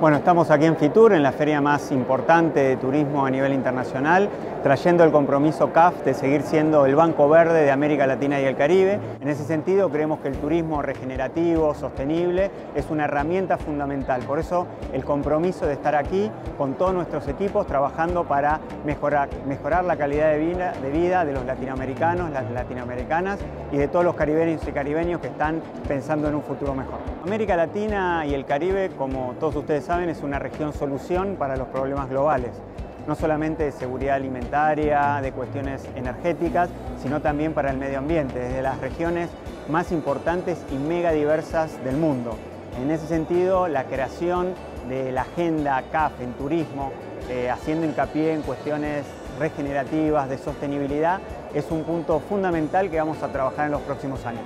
Bueno, estamos aquí en Fitur, en la feria más importante de turismo a nivel internacional, trayendo el compromiso CAF de seguir siendo el Banco Verde de América Latina y el Caribe. En ese sentido, creemos que el turismo regenerativo, sostenible, es una herramienta fundamental. Por eso, el compromiso de estar aquí con todos nuestros equipos trabajando para mejorar, mejorar la calidad de vida, de los latinoamericanos, las latinoamericanas y de todos los caribeños y caribeños que están pensando en un futuro mejor. América Latina y el Caribe, como todos ustedes saben, es una región solución para los problemas globales, no solamente de seguridad alimentaria, de cuestiones energéticas, sino también para el medio ambiente, desde las regiones más importantes y mega diversas del mundo. En ese sentido, la creación de la agenda CAF en turismo, eh, haciendo hincapié en cuestiones regenerativas, de sostenibilidad, es un punto fundamental que vamos a trabajar en los próximos años.